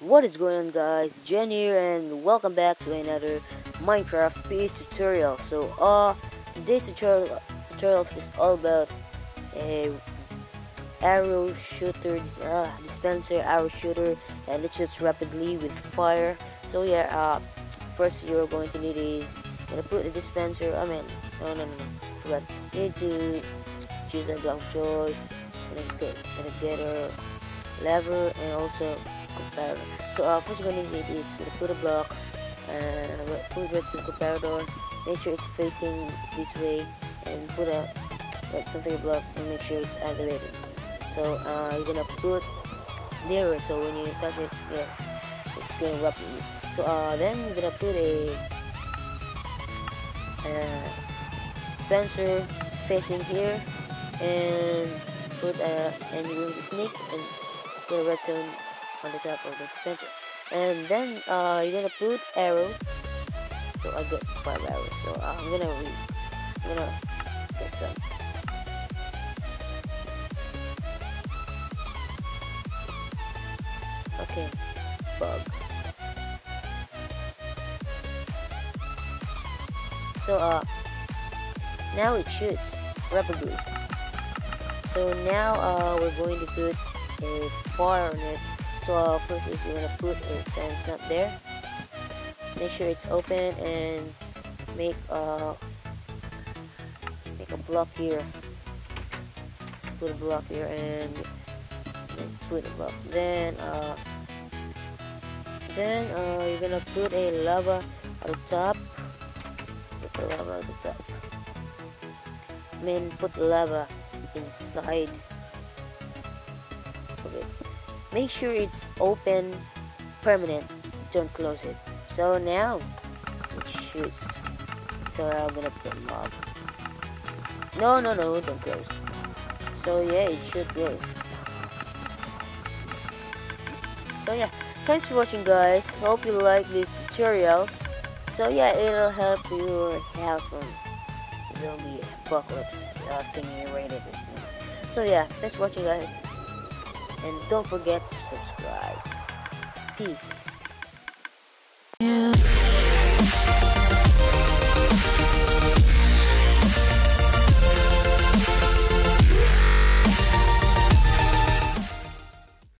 What is going on guys, Jen here and welcome back to another Minecraft PS tutorial. So uh, today's tutorial, tutorial is all about a arrow shooter, uh, dispenser arrow shooter that it shoots rapidly with fire. So yeah, uh, first you're going to need is gonna put the dispenser, I mean, no no no, no forgot, you need to choose a block choice, and a, and a getter, lever, and also comparator. So uh, first you're to need is to put a block and put redstone comparator. Make sure it's facing this way and put a redstone three block and make sure it's activated. So uh, you're gonna put mirror so when you touch it, yeah, it's going rapidly. So uh, then you're gonna put a uh, sensor facing here and put a and going to sneak and put a redstone on the top of the center. And then uh, you're gonna put arrows. So I got five arrows. So uh, I'm gonna read. I'm gonna get some. Okay, bug. So uh, now it shoots rapidly. So now uh, we're going to put a fire on it. So uh, first is you're gonna put a sand snap there. Make sure it's open and make a make a block here. Put a block here and put a block. Then uh then uh, you're gonna put a lava the top the lava at the top I put the lava inside of it. Make sure it's open permanent don't close it. So now it shoots so I'm gonna put mob. No no no don't close. So yeah it should close so yeah thanks for watching guys. Hope you like this tutorial so yeah, it'll help you have some zombie apocalypse uh, thingy rated. So yeah, thanks for watching guys. And don't forget to subscribe. Peace. Yeah.